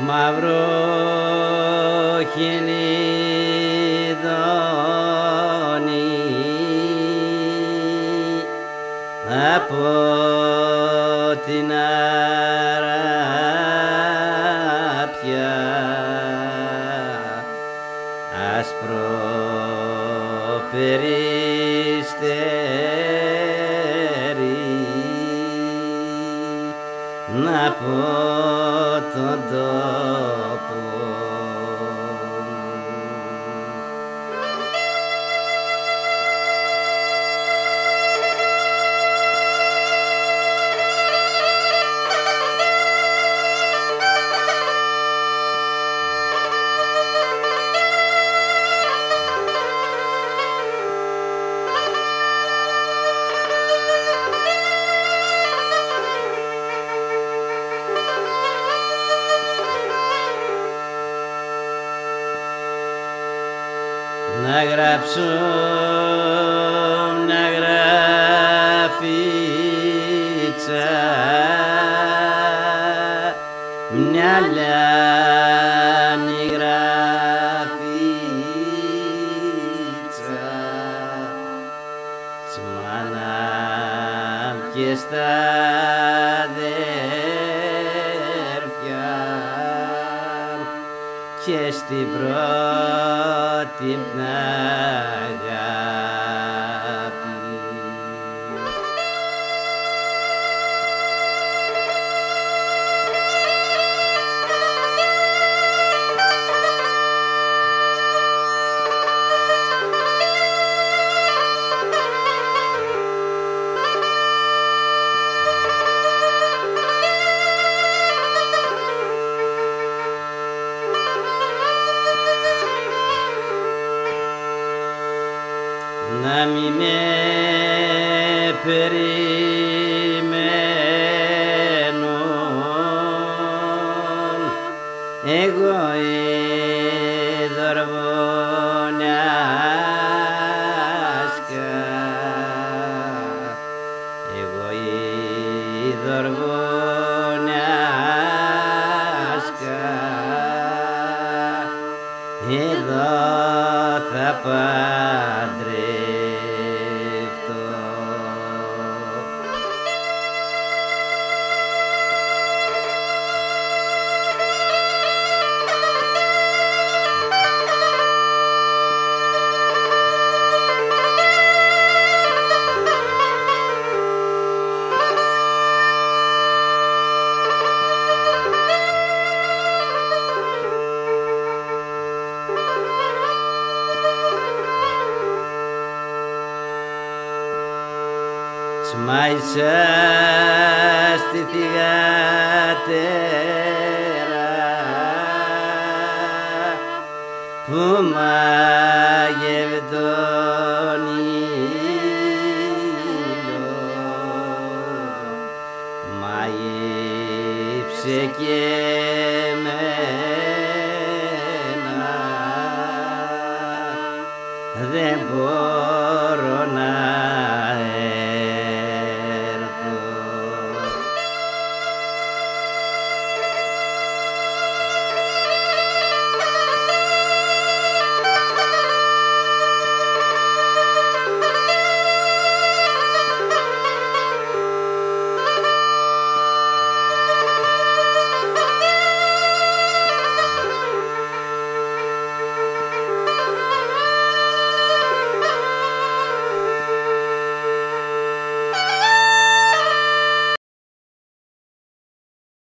μαύρο χινιδόνι από την αράπια άσπρο περιστέρι να πω τον να γράψω μια γραφίτσα μια λιάνη γραφίτσα σμάνα και στα αδέρφια και στην πρώτη αγάπη. Μη με περιμένουν εγώ η δορβονιάσκα εγώ η δορβονιάσκα εδώ θα παντρευτώ. Σμάισα στη θυγατέρα που μάγευε τον ήλιο. Μάγεψε και εμένα. Δεν μπορώ να